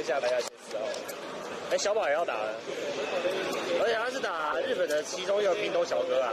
一下，大家先知道。哎，小宝也要打了，而且他是打日本的其中一个冰冻小哥啊。